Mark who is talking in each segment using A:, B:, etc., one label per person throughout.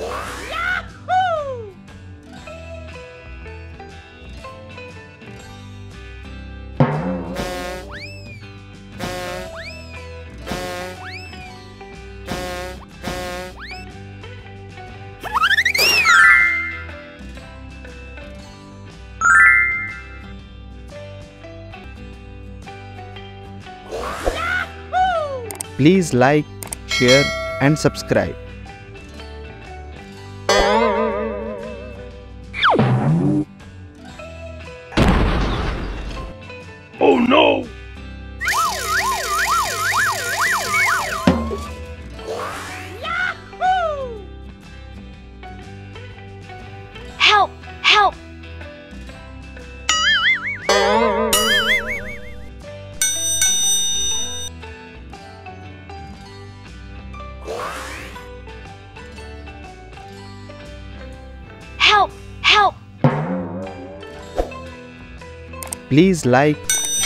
A: Yahoo! Please like, share and subscribe.
B: Oh no!
C: Help! Help! Help! Help!
A: Please like,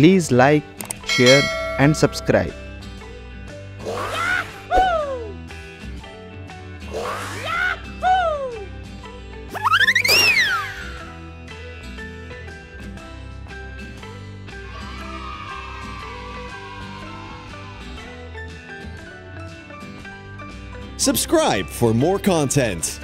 A: Please like, share and subscribe.
D: Subscribe for more content.